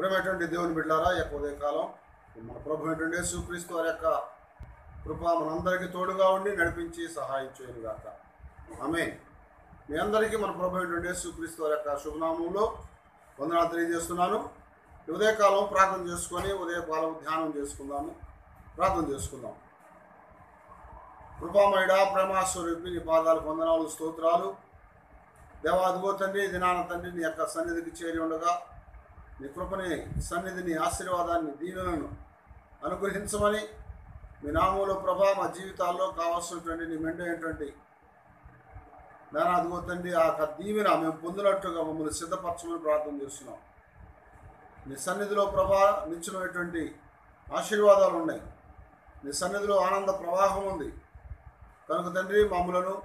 ప్రేమటువంటి దేవుని బిడ్డారా యొక్క ఉదయకాలం మన ప్రభు ఏంటంటే యేసుక్రీస్తు వారి యొక్క కృప మనందరికీ తోడుగా ఉండి నడిపించి సహాయం చేయను గాక ఆమె మీ అందరికీ మన ప్రభు ఏంటంటే యేసుక్రీస్తు వారి యొక్క శుభనామంలో వందనాలు తెలియజేస్తున్నాను. ఉదయకాలం ప్రార్థన చేసుకొని ఉదయకాలం ధ్యానం చేసుకుందాము. ప్రార్థన చేసుకుందాం. కృపామయుడ ప్రేమాస్వరూపి నీ పాదాలు వందనాలు స్తోత్రాలు. దేవాదిగో తండ్రి దినాన తండ్రి నీ యొక్క సన్నిధికి చేరి ఉండగా నీ కృపని సన్నిధిని ఆశీర్వాదాన్ని దీవెనను అనుగ్రహించమని మీ నామంలో ప్రభా మా జీవితాల్లో కావాల్సినటువంటి నీ మెండైనటువంటి దాని అదిగో తండ్రి ఆ యొక్క దీవెన మేము పొందినట్టుగా మమ్మల్ని సిద్ధపరచమని ప్రార్థన చేస్తున్నాం. నీ సన్నిధిలో ప్రభా నిత్యమైనటువంటి ఆశీర్వాదాలు ఉన్నాయి. నీ సన్నిధిలో ఆనంద ప్రవాహం ఉంది. కనుక తండ్రి మమ్మలను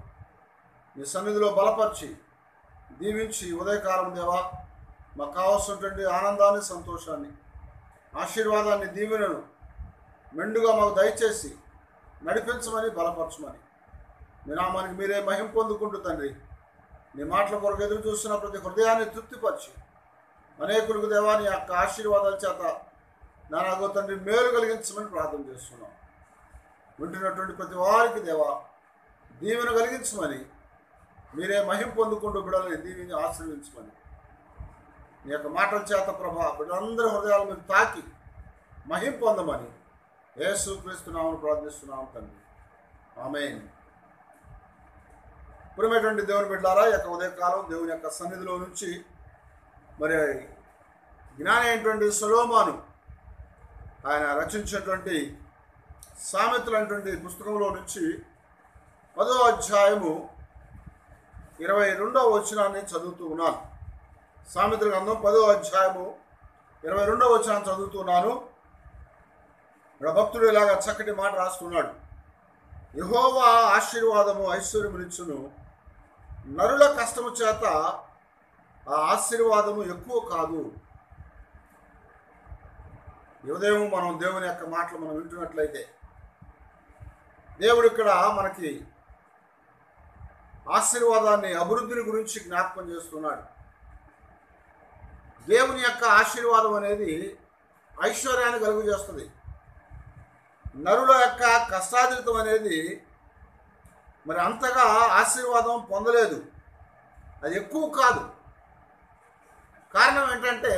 నీ సన్నిధిలో బలపరిచి దీవించి ఉదయకాలం దేవా మాకు కావాల్సినటువంటి ఆనందాన్ని సంతోషాన్ని ఆశీర్వాదాన్ని దీవెనను మెండుగా మాకు దయచేసి నడిపించమని బలపరచమని. మీ నామానికి మీరే మహిం పొందుకుంటూ తండ్రి నీ మాటల కొరకు ఎదురు చూస్తున్న ప్రతి హృదయాన్ని తృప్తిపరిచి అనేకులకు దేవాని యొక్క ఆశీర్వాదాల చేత నానాగో తండ్రి మేలు కలిగించమని ప్రార్థన చేస్తున్నాం. వింటున్నటువంటి ప్రతి వారికి దేవా దీవెన కలిగించమని మీరే మహిం పొందుకుంటూ బిడ్డల్ని దీవిని ఆశ్రయించమని నీ యొక్క మాటల చేత ప్రభా బిడ్డలందరి హృదయాలు మీరు తాకి మహిం పొందమని యేసు క్రీస్తున్నామని ప్రార్థిస్తున్నాము తండ్రి. ఆమె పురమైనటువంటి దేవుని బిడ్డారా యొక్క ఉదయకాలం దేవుని యొక్క సన్నిధిలో నుంచి మరి జ్ఞాని అయినటువంటి సులోమాను ఆయన రచించినటువంటి సామెతలు అనేటువంటి పుస్తకంలో నుంచి పదో అధ్యాయము ఇరవై రెండవ వచనాన్ని చదువుతూ ఉన్నాను. సామిత్ర గ్రంథం పదో అధ్యాయము ఇరవై రెండవ వచ్చిన చదువుతున్నాను. ఇక్కడ భక్తుడు ఇలాగా చక్కటి మాట రాస్తున్నాడు. యహోవా ఆశీర్వాదము ఐశ్వర్యమునిచ్చును నరుల కష్టము చేత ఆ ఆశీర్వాదము ఎక్కువ కాదు. ఈ ఉదయం మనం దేవుని యొక్క మాటలు మనం వింటున్నట్లయితే దేవుడు ఇక్కడ మనకి ఆశీర్వాదాన్ని అభివృద్ధిని గురించి జ్ఞాపకం చేస్తున్నాడు. దేవుని యొక్క ఆశీర్వాదం అనేది ఐశ్వర్యాన్ని కలుగు చేస్తుంది నరుల యొక్క కష్టార్జితం అనేది మరి అంతగా ఆశీర్వాదం పొందలేదు. అది ఎక్కువ కాదు. కారణం ఏంటంటే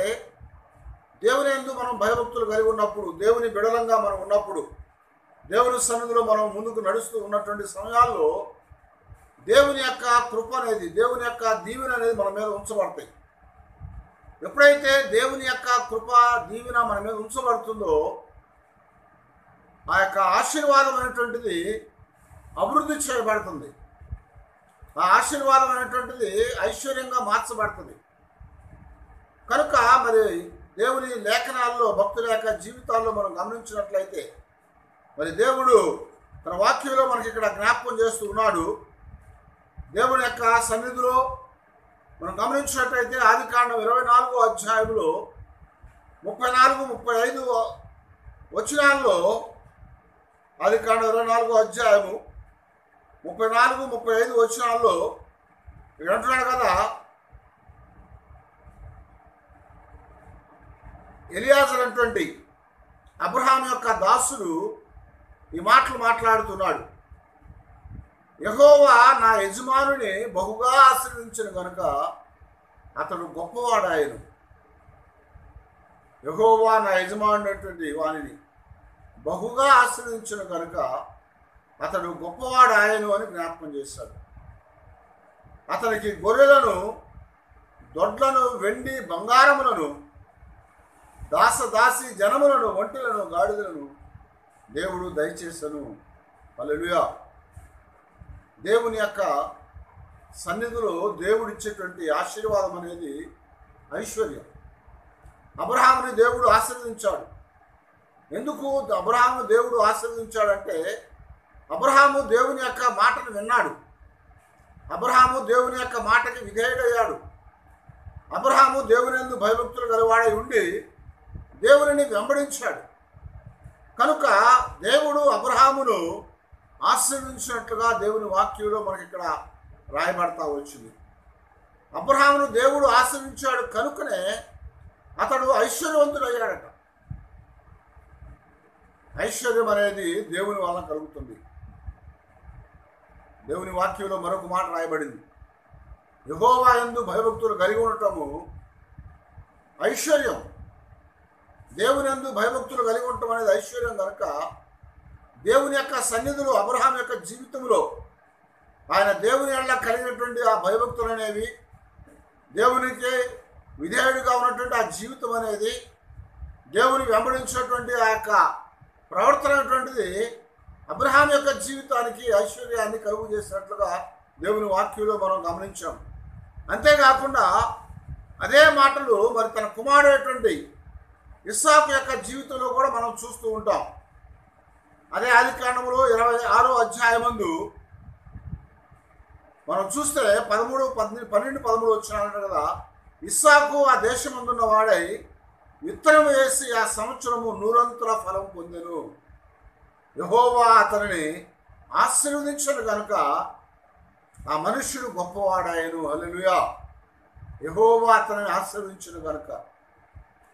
దేవుని ఎందు మనం భయభక్తులు కలిగి ఉన్నప్పుడు దేవుని బిడలంగా మనం ఉన్నప్పుడు దేవుని సన్నిధిలో మనం ముందుకు నడుస్తూ ఉన్నటువంటి సమయాల్లో దేవుని యొక్క కృప అనేది దేవుని యొక్క దీవెన అనేది మన మీద ఉంచబడతాయి. ఎప్పుడైతే దేవుని యొక్క కృప దీవెన మన మీద ఉంచబడుతుందో ఆ యొక్క ఆశీర్వాదం అనేటువంటిది అభివృద్ధి చేయబడుతుంది. ఆ ఆశీర్వాదం అనేటువంటిది ఐశ్వర్యంగా మార్చబడుతుంది. కనుక మరి దేవుని లేఖనాల్లో భక్తుల యొక్క జీవితాల్లో మనం గమనించినట్లయితే మరి దేవుడు తన వాక్యంలో మనకి ఇక్కడ జ్ఞాపకం చేస్తూ ఉన్నాడు. దేవుని యొక్క సన్నిధిలో మనం గమనించినట్టయితే ఆది కాండం ఇరవై నాలుగో అధ్యాయంలో ముప్పై నాలుగు ముప్పై ఐదు వచనాల్లో ఆది కాండం ఇరవై నాలుగో అధ్యాయము ముప్పై నాలుగు ముప్పై ఐదు వచనాల్లో ఇక్కడ అంటున్నాడు కదా ఎలియాజర్ అటువంటి అబ్రహాం యొక్క దాసుడు ఈ మాటలు మాట్లాడుతున్నాడు. యహోవా నా యజమానుని బహుగా ఆశ్రయించిన కనుక అతడు గొప్పవాడాయను. యహోవా నా యజమానుడైనటువంటి వాణిని బహుగా ఆశ్రయించిన కనుక అతడు గొప్పవాడాయను అని జ్ఞాపకం చేశాడు. అతనికి గొర్రెలను దొడ్లను వెండి బంగారములను దాసదాసి జనములను ఒంటెలను గాడిదలను దేవుడు దయచేసను. అలలుయా దేవుని యొక్క సన్నిధిలో దేవుడు ఇచ్చేటువంటి ఆశీర్వాదం అనేది ఐశ్వర్యం. అబ్రహాముని దేవుడు ఆశీర్వదించాడు. ఎందుకు అబ్రహాము దేవుడు ఆశీర్వదించాడంటే అబ్రహాము దేవుని యొక్క మాటను విన్నాడు. అబ్రహాము దేవుని యొక్క మాటకి విధేయుడయ్యాడు. అబ్రహాము దేవుని ఎందు భయభక్తులు గలవాడై ఉండి దేవునిని వెంబడించాడు. కనుక దేవుడు అబ్రహామును ఆశీర్వదించినట్లుగా దేవుని వాక్యంలో మనకి ఇక్కడ రాయబడతా వచ్చింది. అబ్రహామును దేవుడు ఆశీర్వించాడు కనుకనే అతడు ఐశ్వర్యవంతుడు అయ్యాడట ఐశ్వర్యం అనేది దేవుని వలన కలుగుతుంది. దేవుని వాక్యంలో మరొక మాట రాయబడింది. యహోవా ఎందు భయభక్తులు కలిగి ఉండటము ఐశ్వర్యం. దేవుని ఎందు భయభక్తులు కలిగి ఉండటం అనేది ఐశ్వర్యం కనుక దేవుని యొక్క సన్నిధులు అబ్రహాం యొక్క జీవితంలో ఆయన దేవుని ఎళ్ళ కలిగినటువంటి ఆ భయభక్తులు అనేవి దేవునికి విధేయుడిగా ఉన్నటువంటి ఆ జీవితం అనేది దేవుని వెంబడించినటువంటి ఆ యొక్క ప్రవర్తన అటువంటిది అబ్రహాం యొక్క జీవితానికి ఐశ్వర్యాన్ని కలుగు చేసినట్లుగా దేవుని వాక్యంలో మనం గమనించాం. అంతేకాకుండా అదే మాటలు మరి తన కుమారుడైనటువంటి ఇస్సాకు యొక్క జీవితంలో కూడా మనం చూస్తూ ఉంటాం. అదే ఆది ఇరవై ఆరో అధ్యాయమందు మనం చూస్తే పదమూడు పద్దెనిమిది పన్నెండు పదమూడు వచ్చినారంట కదా. ఇస్సాకు ఆ దేశమందున్న వాడై విత్తనం వేసి ఆ సంవత్సరము నూరంతుల ఫలం పొందెను. యహోవా అతనిని ఆశీర్వదించను కనుక ఆ మనుష్యుడు గొప్పవాడాయను. హల్లెలూయా. యహోవా అతనిని ఆశీర్వదించను కనుక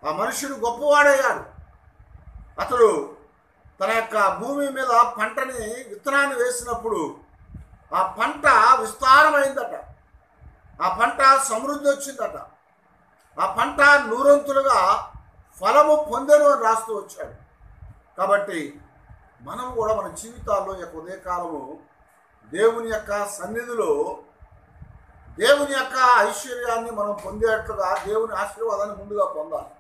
ఆ మనుషుడు గొప్పవాడయ్యాడు. అతడు తన యొక్క భూమి మీద పంటని విత్తనాన్ని వేసినప్పుడు ఆ పంట విస్తారమైందట. ఆ పంట సమృద్ధి వచ్చిందట. ఆ పంట నూరంతులుగా ఫలము పొందను అని రాస్తూ వచ్చాడు. కాబట్టి మనం కూడా మన జీవితాల్లో యొక్క ఉదయకాలము దేవుని యొక్క సన్నిధిలో దేవుని యొక్క ఐశ్వర్యాన్ని మనం పొందేట్లుగా దేవుని ఆశీర్వాదాన్ని ముందుగా పొందాలి.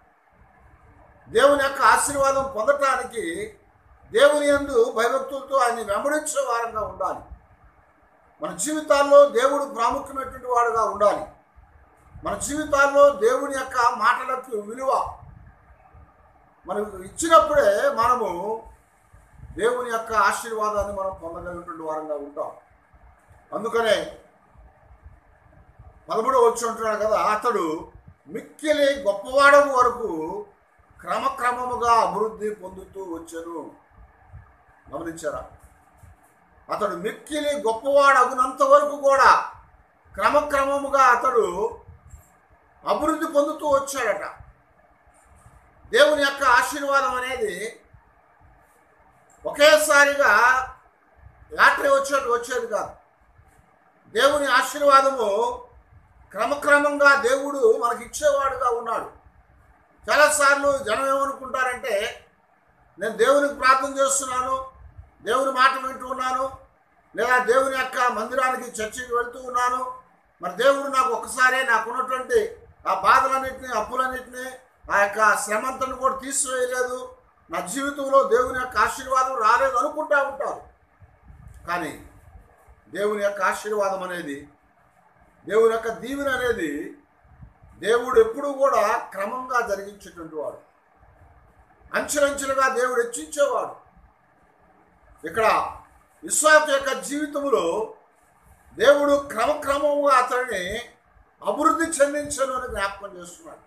దేవుని యొక్క ఆశీర్వాదం పొందటానికి దేవుని యందు భయభక్తులతో ఆయన వెంబడించే వారంగా ఉండాలి. మన జీవితాల్లో దేవుడు ప్రాముఖ్యమైనటువంటి వాడుగా ఉండాలి. మన జీవితాల్లో దేవుని యొక్క మాటలకు విలువ మనకు ఇచ్చినప్పుడే మనము దేవుని యొక్క ఆశీర్వాదాన్ని మనం పొందగలిగినటువంటి వారంగా ఉంటాం. అందుకనే పదమూడు వచ్చి ఉంటున్నాడు కదా అతడు మిక్కిలి గొప్పవాడము వరకు క్రమక్రమముగా అభివృద్ధి పొందుతూ వచ్చాను. గమనించారా? అతడు మిక్కిలి గొప్పవాడగునంత వరకు కూడా క్రమక్రమముగా అతడు అభివృద్ధి పొందుతూ వచ్చాడట. దేవుని యొక్క ఆశీర్వాదం అనేది ఒకేసారిగా లాటరీ వచ్చేది వచ్చేది కాదు. దేవుని ఆశీర్వాదము క్రమక్రమంగా దేవుడు మనకి ఇచ్చేవాడుగా ఉన్నాడు. చాలాసార్లు జనం ఏమనుకుంటారంటే నేను దేవునికి ప్రార్థన చేస్తున్నాను దేవుని మాట వింటూ ఉన్నాను. లేదా దేవుని యొక్క మందిరానికి చర్చికి వెళ్తూ ఉన్నాను. మరి దేవుడు నాకు ఒక్కసారే నాకున్నటువంటి ఆ బాధలన్నింటినీ అప్పులన్నింటినీ ఆ యొక్క శ్రమంతను కూడా తీసివేయలేదు. నా జీవితంలో దేవుని యొక్క ఆశీర్వాదం రాలేదు అనుకుంటా ఉంటారు. కానీ దేవుని యొక్క ఆశీర్వాదం అనేది దేవుని యొక్క దీవెన అనేది దేవుడు ఎప్పుడూ కూడా క్రమంగా జరిగించేటువంటి వాడు. అంచెలంచెలుగా దేవుడు హెచ్చించేవాడు. ఇక్కడ విశ్వాస యొక్క జీవితంలో దేవుడు క్రమక్రమముగా అతడిని అభివృద్ధి చెందించను అని జ్ఞాపకం చేస్తున్నాడు.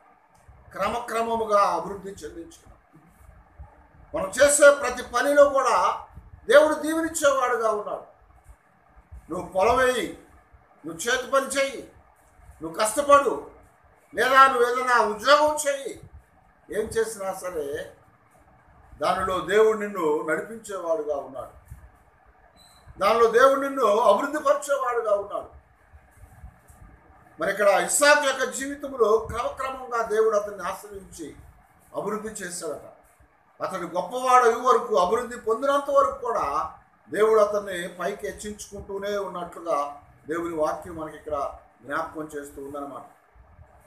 క్రమక్రమముగా అభివృద్ధి చెందించను. మనం చేసే ప్రతి పనిలో కూడా దేవుడు దీవెనిచ్చేవాడుగా ఉన్నాడు. నువ్వు పొలం వేయి నువ్వు చేతి పని చెయ్యి నువ్వు కష్టపడు లేదా నువ్వు ఏదైనా ఉద్యోగం చెయ్యి ఏం చేసినా సరే దానిలో దేవుడు నిన్ను నడిపించేవాడుగా ఉన్నాడు. దానిలో దేవుడు నిన్ను అభివృద్ధి పరిచేవాడుగా ఉన్నాడు. మరి ఇక్కడ ఇస్సాక్ యొక్క జీవితంలో క్రమక్రమంగా దేవుడు అతన్ని ఆశ్రయించి అభివృద్ధి చేశాడట. అతడు గొప్పవాడు అయ్యే వరకు అభివృద్ధి పొందినంత వరకు కూడా దేవుడు అతన్ని పైకి హెచ్చించుకుంటూనే ఉన్నట్లుగా దేవుని వాక్యం మనకి ఇక్కడ జ్ఞాపకం చేస్తూ ఉందన్నమాట.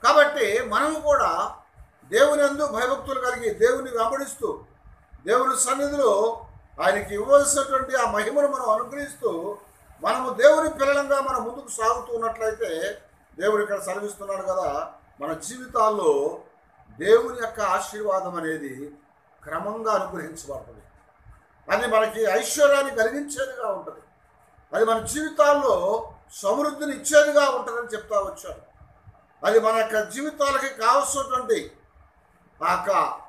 కాబట్టి మనము కూడా దేవుని అందు భయభక్తులు కలిగి దేవుని వెంబడిస్తూ దేవుని సన్నిధిలో ఆయనకి ఇవ్వాల్సినటువంటి ఆ మహిమను మనం అనుగ్రహిస్తూ మనము దేవుని పిల్లలంగా మనం ముందుకు సాగుతూ ఉన్నట్లయితే దేవుడు ఇక్కడ సెలవిస్తున్నాడు కదా మన జీవితాల్లో దేవుని యొక్క ఆశీర్వాదం అనేది క్రమంగా అనుగ్రహించబడుతుంది. అది మనకి ఐశ్వర్యాన్ని కలిగించేదిగా ఉంటుంది. అది మన జీవితాల్లో సమృద్ధిని ఇచ్చేదిగా ఉంటుందని చెప్తా వచ్చాడు. అది మన యొక్క జీవితాలకి కావలసినటువంటి ఆ యొక్క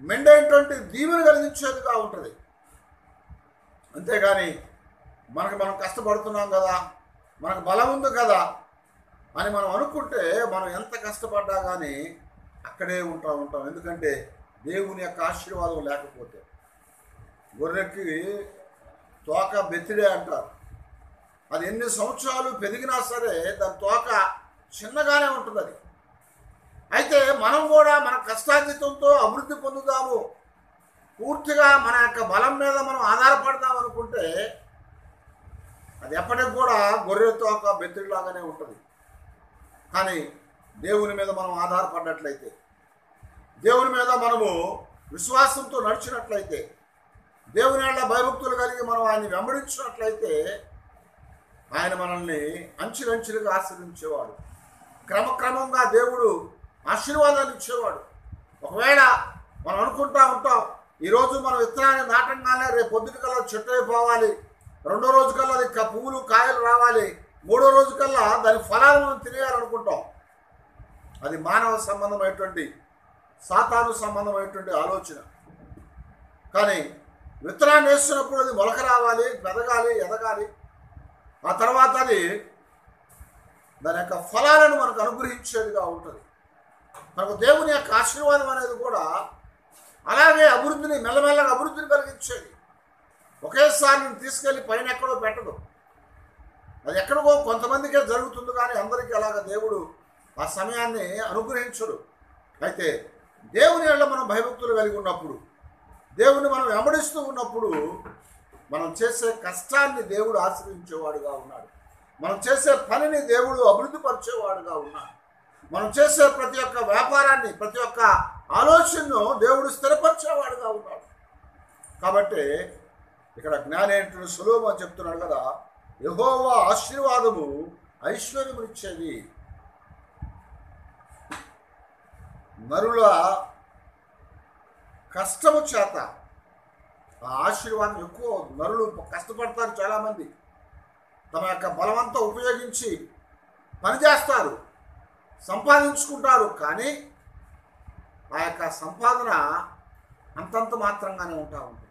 మెండైనటువంటి దీవెన కలిగించేదిగా ఉంటుంది. అంతేగాని మనకు మనం కష్టపడుతున్నాం కదా మనకు బలం ఉంది కదా అని మనం అనుకుంటే మనం ఎంత కష్టపడ్డా కానీ అక్కడే ఉంటా ఉంటాం. ఎందుకంటే దేవుని యొక్క ఆశీర్వాదం లేకపోతే. గొర్రెకి తోక బెత్తిడే అంటారు. అది ఎన్ని సంవత్సరాలు పెరిగినా సరే దాని తోక చిన్నగానే ఉంటుంది అది అయితే మనం కూడా మన కష్టార్జితంతో అభివృద్ధి పొందుతాము. పూర్తిగా మన యొక్క బలం మీద మనం ఆధారపడదాం అనుకుంటే అది ఎప్పటికి కూడా గొర్రెతో ఒక బెత్తిడిలాగానే ఉంటుంది. కానీ దేవుని మీద మనం ఆధారపడినట్లయితే దేవుని మీద మనము విశ్వాసంతో నడిచినట్లయితే దేవుని వాళ్ళ భయభక్తులు కలిగి మనం ఆయన్ని వెంబడించినట్లయితే ఆయన మనల్ని అంచులంచులుగా ఆశ్రయించేవాడు. క్రమక్రమంగా దేవుడు ఆశీర్వాదాన్ని ఇచ్చేవాడు. ఒకవేళ మనం అనుకుంటా ఉంటాం ఈరోజు మనం విత్తనాన్ని నాటంగానే రేపు పొద్దుటి కల్లా చెట్టు అయిపోవాలి రెండో రోజు కల్లా అది పువ్వులు కాయలు రావాలి మూడో రోజు కల్లా దాని ఫలాలు మనం తినేయాలనుకుంటాం. అది మానవ సంబంధమైనటువంటి సాతాను సంబంధమైనటువంటి ఆలోచన. కానీ విత్తనాన్ని వేస్తున్నప్పుడు అది మొలక రావాలి పెదగాలి ఎదగాలి. ఆ తర్వాత అది దాని యొక్క ఫలాలను మనకు అనుగ్రహించేదిగా ఉంటుంది. మనకు దేవుని యొక్క ఆశీర్వాదం అనేది కూడా అలాగే అభివృద్ధిని మెల్లమెల్లగా అభివృద్ధిని కలిగించేది. ఒకేసారి నేను తీసుకెళ్ళి పైన ఎక్కడో పెట్టదు. అది ఎక్కడికో కొంతమందికే జరుగుతుంది కానీ అందరికీ అలాగ దేవుడు ఆ సమయాన్ని అనుగ్రహించడు. అయితే దేవుని వల్ల మనం భయభక్తులు కలిగి ఉన్నప్పుడు దేవుని మనం వెంబడిస్తూ ఉన్నప్పుడు మనం చేసే కష్టాన్ని దేవుడు ఆశ్రయించేవాడుగా ఉన్నాడు. మనం చేసే పనిని దేవుడు అభివృద్ధి పరిచేవాడుగా ఉన్నాడు. మనం చేసే ప్రతి ఒక్క వ్యాపారాన్ని ప్రతి ఒక్క ఆలోచనను దేవుడు స్థిరపరిచేవాడుగా ఉన్నాడు. కాబట్టి ఇక్కడ జ్ఞానేంటుడు సులోమ చెప్తున్నాడు కదా యహోవా ఆశీర్వాదము ఐశ్వర్యమునిచ్చేది. నరుల కష్టము చేత ఆ ఆశీర్వాదం ఎక్కువ నరులు కష్టపడతారు చాలామంది. తమ యొక్క బలమంతా ఉపయోగించి పనిచేస్తారు. సంపాదించుకుంటారు కానీ ఆ యొక్క సంపాదన అంతంత మాత్రంగానే ఉంటా ఉంటుంది.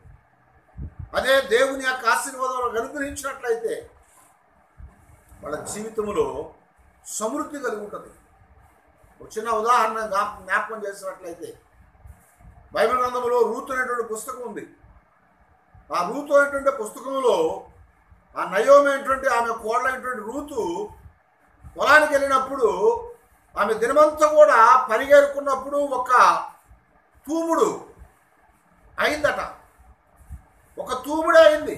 అదే దేవుని యొక్క ఆశీర్వాదం అనుగ్రహించినట్లయితే వాళ్ళ జీవితంలో సమృద్ధి కలిగి ఉంటుంది. వచ్చిన చిన్న ఉదాహరణ జ్ఞాపకం చేసినట్లయితే బైబిల్ గ్రంథంలో రూతు అనేటువంటి పుస్తకం ఉంది. ఆ రూతు అనేటువంటి పుస్తకంలో ఆ నయోమైనటువంటి ఆమె కోడలైనటువంటి రూతు పొలానికి వెళ్ళినప్పుడు ఆమె దినమంతా కూడా పరిగెరుకున్నప్పుడు ఒక తూముడు అయిందట. ఒక తూముడే అయింది.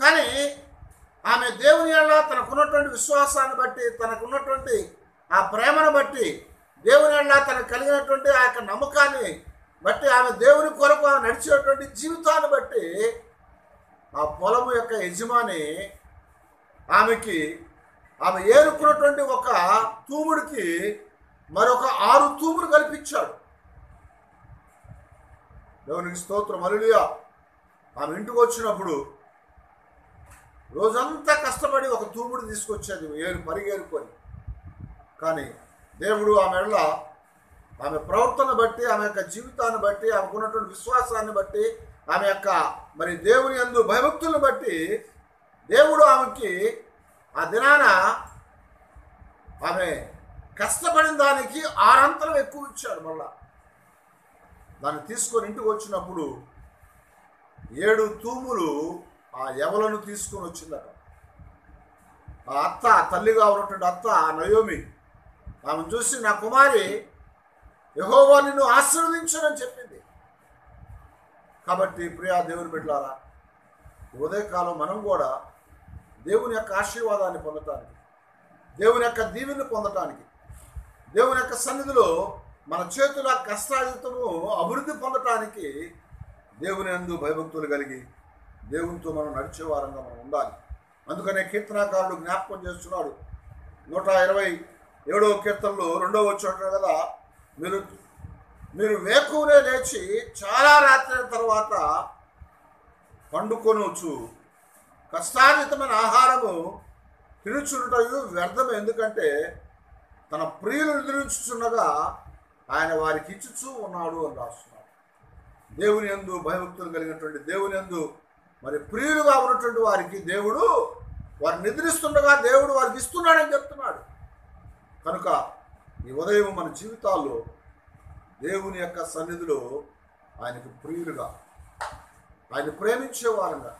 కానీ ఆమె దేవుని వల్ల తనకున్నటువంటి విశ్వాసాన్ని బట్టి తనకున్నటువంటి ఆ ప్రేమను బట్టి దేవుని వల్ల తనకు కలిగినటువంటి ఆ యొక్క నమ్మకాన్ని బట్టి ఆమె దేవుని కొరకు ఆమె నడిచేటువంటి జీవితాన్ని బట్టి ఆ పొలము యొక్క యజమాని ఆమెకి ఆమె ఏరుకున్నటువంటి ఒక తూముడికి మరొక ఆరు తూములు కల్పించాడు. దేవునికి స్తోత్రం అలుడియా ఆమె ఇంటికి వచ్చినప్పుడు రోజంతా కష్టపడి ఒక తూముడు తీసుకొచ్చేది ఏరు పరిగేరుకొని. కానీ దేవుడు ఆమె ఆమె ప్రవర్తన బట్టి ఆమె యొక్క జీవితాన్ని బట్టి ఆమెకున్నటువంటి విశ్వాసాన్ని బట్టి ఆమె యొక్క మరి దేవుని అందు భయభక్తులను బట్టి దేవుడు ఆమెకి ఆ దినాన ఆమె కష్టపడిన దానికి ఆరంతరం ఎక్కువ ఇచ్చాడు మళ్ళా. దాన్ని తీసుకొని ఇంటికి వచ్చినప్పుడు ఏడు తూములు ఆ ఎవలను తీసుకొని వచ్చిందట. ఆ అత్త తల్లిగా ఉన్నటువంటి అత్త ఆ నయోమి ఆమెను చూసి నా కుమారి యహోవా నిన్ను ఆశీర్వదించనని చెప్పింది. కాబట్టి ప్రియా దేవుని బిడ్డలారా ఉదయకాలం మనం కూడా దేవుని యొక్క ఆశీర్వాదాన్ని పొందటానికి దేవుని యొక్క దీవెని పొందటానికి దేవుని యొక్క సన్నిధిలో మన చేతుల కష్టాయుతము అభివృద్ధి పొందటానికి దేవుని అందు భయభక్తులు కలిగి దేవునితో మనం నడిచే వారంగా మనం ఉండాలి. అందుకనే కీర్తనాకారుడు జ్ఞాపకం చేస్తున్నాడు. నూట ఇరవై ఏడవ కీర్తనలో రెండవ వచ్చాడు కదా మీరు మీరు వేకువనే లేచి చాలా రాత్రి తర్వాత పండుకొనవచ్చు కష్టాన్వితమైన ఆహారము తినుచుంటయు వ్యర్థం. ఎందుకంటే తన ప్రియులు నిద్రించుచున్నగా ఆయన వారికి ఇచ్చుచూ ఉన్నాడు అని రాస్తున్నాడు. దేవుని యందు భయభక్తులు కలిగినటువంటి దేవుని ఎందు మరి ప్రియులుగా ఉన్నటువంటి వారికి దేవుడు వారు నిద్రిస్తుండగా దేవుడు వారికి ఇస్తున్నాడని చెప్తున్నాడు. కనుక ఈ ఉదయం మన జీవితాల్లో దేవుని యొక్క సన్నిధిలో ఆయనకు ప్రియులుగా ఆయన ప్రేమించే వారంగా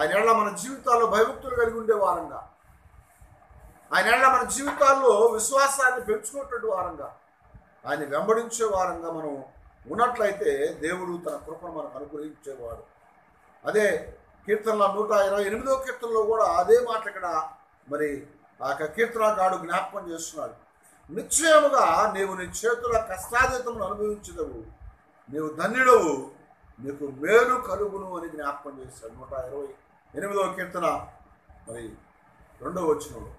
ఆయన ఏళ్ళ మన జీవితాల్లో భయభక్తులు కలిగి ఉండే వారంగా. ఆయన ఏళ్ళ మన జీవితాల్లో విశ్వాసాన్ని పెంచుకున్నటువంటి వారంగా. ఆయన వెంబడించే వారంగా మనం ఉన్నట్లయితే దేవుడు తన కృపను మనకు అనుగ్రహించేవాడు. అదే కీర్తనల నూట ఇరవై ఎనిమిదో కీర్తనలో కూడా అదే మాట ఇక్కడ మరి ఆ యొక్క కీర్తనగాడు జ్ఞాపకం చేస్తున్నాడు. నిశ్చయముగా నీవు నీ చేతుల కష్టాతీతమును అనుభవించదవు. నీవు ధన్యుడవు. నీకు మేలు కలుగును అని జ్ఞాపకం చేశాడు నూట ఇరవై ఎనిమిదవ కీర్తన మరి రెండవ వచ్చినప్పుడు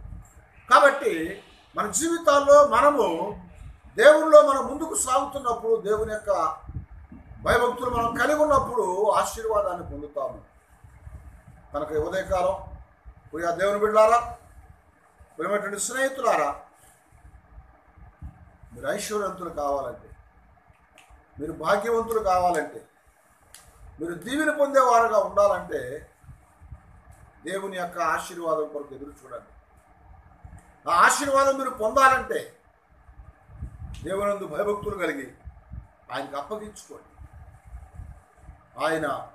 కాబట్టి మన జీవితాల్లో మనము దేవుల్లో మనం ముందుకు సాగుతున్నప్పుడు దేవుని యొక్క భయభక్తులు మనం కలిగి ఉన్నప్పుడు ఆశీర్వాదాన్ని పొందుతాము. కనుక ఉదయకాలం ప్రియా దేవుని బిడ్డారా ప్రియమైనటువంటి స్నేహితులారా మీరు ఐశ్వర్యవంతులు కావాలంటే మీరు భాగ్యవంతులు కావాలంటే మీరు దీవెని పొందేవారుగా ఉండాలంటే దేవుని యొక్క ఆశీర్వాదం కొరకు ఎదురు చూడండి. ఆ ఆశీర్వాదం మీరు పొందాలంటే దేవునందు భయభక్తులు కలిగి ఆయనకు అప్పగించుకోండి. ఆయన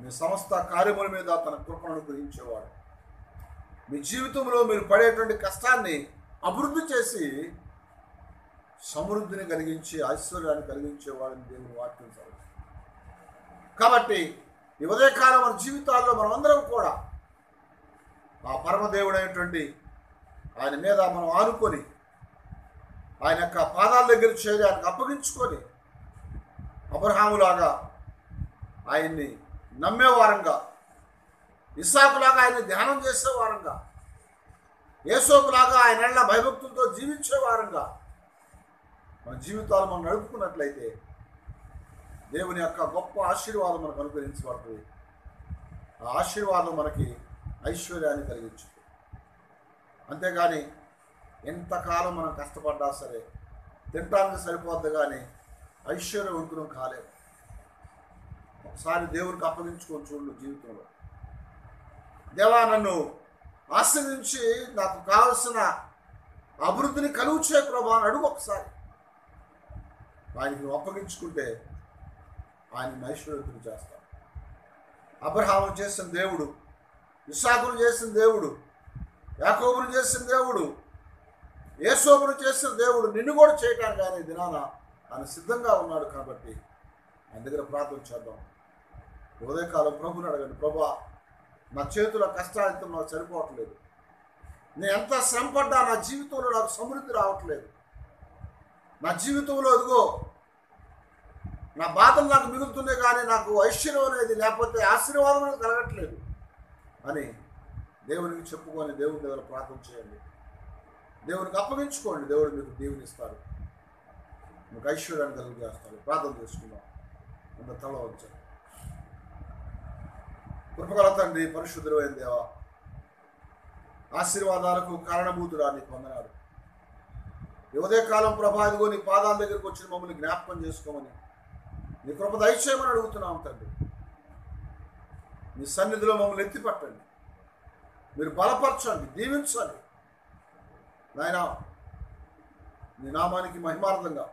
మీ సమస్త కార్యముల మీద తన కృపను అనుగ్రహించేవాడు. మీ జీవితంలో మీరు పడేటువంటి కష్టాన్ని అభివృద్ధి చేసి సమృద్ధిని కలిగించి ఐశ్వర్యాన్ని కలిగించేవాడని దేవుని వాక్యం కాబట్టి ఈ ఉదయకాలం మన జీవితాల్లో మనమందరం కూడా ఆ పరమదేవుడైనటువంటి ఆయన మీద మనం ఆనుకొని ఆయన యొక్క పాదాల దగ్గర చేరి ఆయనకు అప్పగించుకొని అబ్రహాములాగా ఆయన్ని నమ్మేవారంగా ఇసాకులాగా ఆయన ధ్యానం చేసేవారంగా ఏసోకులాగా ఆయన ఎళ్ళ భయభక్తులతో జీవించేవారంగా మన జీవితాలు మనం నడుపుకున్నట్లయితే దేవుని యొక్క గొప్ప ఆశీర్వాదం మనకు అనుగ్రహించబడుతుంది ఆ ఆశీర్వాదం మనకి ఐశ్వర్యాన్ని కలిగించుతుంది అంతేగాని ఎంతకాలం మనం కష్టపడ్డా సరే తింటానికి సరిపోద్ది కానీ ఐశ్వర్యవంతులం కాలేదు. ఒకసారి దేవునికి అప్పగించుకొని చూడు జీవితంలో. దేవా నన్ను ఆశ్రయించి నాకు కావలసిన అభివృద్ధిని కలుగు చే ప్రభా అని అడుగు ఒకసారి. ఆయనకి నువ్వు అప్పగించుకుంటే ఆయన ఐశ్వర్యవంతులు చేస్తాడు అబ్రహాము చేసిన దేవుడు ఇసాకును చేసిన దేవుడు యాకోబును చేసిన దేవుడు యేసోబును చేసిన దేవుడు నిన్ను కూడా చేయడానికి ఆయన దినాన ఆయన సిద్ధంగా ఉన్నాడు కాబట్టి ఆయన దగ్గర ప్రార్థన చేద్దాం. ఉదయకాలం ప్రభుని అడగండి ప్రభా నా చేతుల కష్టాలితం నాకు సరిపోవట్లేదు. నేను ఎంత శ్రమపడ్డా నా జీవితంలో నాకు సమృద్ధి రావట్లేదు. నా జీవితంలో ఎదుగో నా బాధలు నాకు మిగులుతున్నాయి కానీ నాకు ఐశ్వర్యం అనేది లేకపోతే ఆశీర్వాదం అనేది కలగట్లేదు. అని దేవునికి చెప్పుకొని దేవుని దగ్గర ప్రార్థన చేయండి. దేవునికి అప్పగించుకోండి. దేవుడు మీకు దీవెనిస్తారు మీకు ఐశ్వర్యాన్ని కలుగు చేస్తారు ప్రార్థన చేసుకుందాం. అంత తల వచ్చారు కృపగల తండ్రి పరిశుద్ధులైన దేవా ఆశీర్వాదాలకు కారణభూతుడా నీకు వందనాలు. ఈ కాలం ప్రభా నీ పాదాల దగ్గరికి వచ్చిన మమ్మల్ని జ్ఞాపకం చేసుకోమని నీ కృప దయచేయమని అడుగుతున్నాం తండ్రి. మీ సన్నిధిలో మమ్మల్ని ఎత్తిపట్టండి. మీరు బలపరచండి దీవించండి. నాయన నీ నామానికి మహిమార్థంగా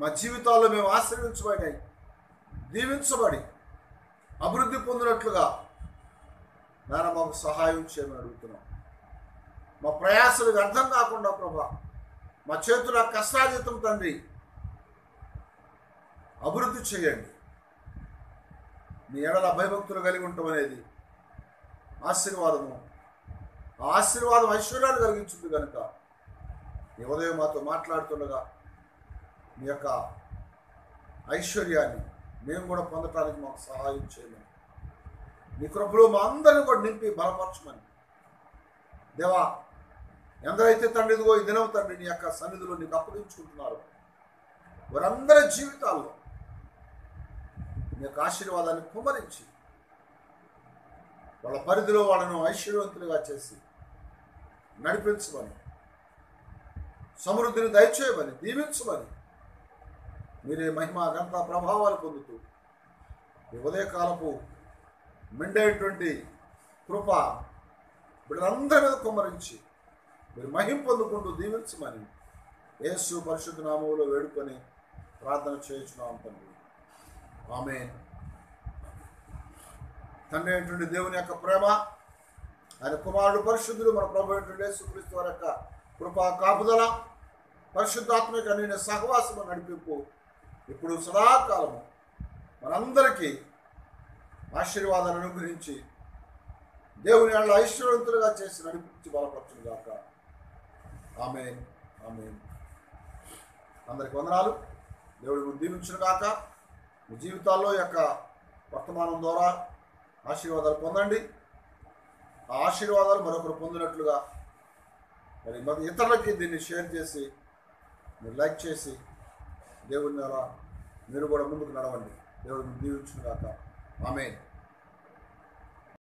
మా జీవితాల్లో మేము ఆశ్రయించబడినాయి దీవించబడి అభివృద్ధి పొందినట్లుగా నాయన మాకు సహాయం చేయమని అడుగుతున్నాం. మా ప్రయాసలు వ్యర్థం కాకుండా ప్రభా మా చేతుల కష్టాజీతం తండ్రి అభివృద్ధి చేయండి. నీ ఎడల భయభక్తులు కలిగి ఉండటం అనేది ఆశీర్వాదము. ఆ ఆశీర్వాదం ఐశ్వర్యాలు కలిగించుంది కనుక ఈ ఉదయం మాతో మాట్లాడుతుండగా మీ యొక్క ఐశ్వర్యాన్ని మేము కూడా పొందటానికి మాకు సహాయం చేయమని. మీ కృపలో మా అందరిని కూడా నింపి బలపరచమని. దేవా ఎందరైతే తండ్రిదిగో ఈ దినం తండ్రి నీ యొక్క సన్నిధిలో నీకు అప్పగించుకుంటున్నారు వారందరి జీవితాల్లో నీ యొక్క ఆశీర్వాదాన్ని కుమరించి వాళ్ళ పరిధిలో వాళ్ళను ఐశ్వర్యవంతులుగా చేసి నడిపించమని సమృద్ధిని దయచేయమని దీవించమని మీరే మహిమ గంట ప్రభావాలు పొందుతూ ఈ ఉదయకాలపు మెండేటువంటి కృప వీళ్ళందరి మీద కుమ్మరించి మీరు మహిం పొందుకుంటూ దీవించమని యేసు పరిశుద్ధ నామంలో వేడుకొని ప్రార్థన చేయించున్నాం తండ్రి. ఆమె తండ్రి అయినటువంటి దేవుని యొక్క ప్రేమ ఆయన కుమారుడు పరిశుద్ధుడు మన ప్రభు అయినటువంటి సుక్రీస్తు వారి యొక్క కృపా కాపుదల పరిశుద్ధాత్మిక నేను సహవాసము నడిపింపు ఇప్పుడు సదాకాలము మనందరికీ ఆశీర్వాదాలు అనుగ్రహించి దేవుని వాళ్ళ ఐశ్వర్యవంతులుగా చేసి నడిపించి బలపరచును గాక ఆమె ఆమె అందరికి వందనాలు. దేవుడు దీవించును గాక మీ జీవితాల్లో యొక్క వర్తమానం ద్వారా ఆశీర్వాదాలు పొందండి. ఆ ఆశీర్వాదాలు మరొకరు పొందినట్లుగా మరి మరి ఇతరులకి దీన్ని షేర్ చేసి మీరు లైక్ చేసి దేవుని ద్వారా మీరు కూడా ముందుకు నడవండి. దేవుడిని దీవించును గాక ఆమె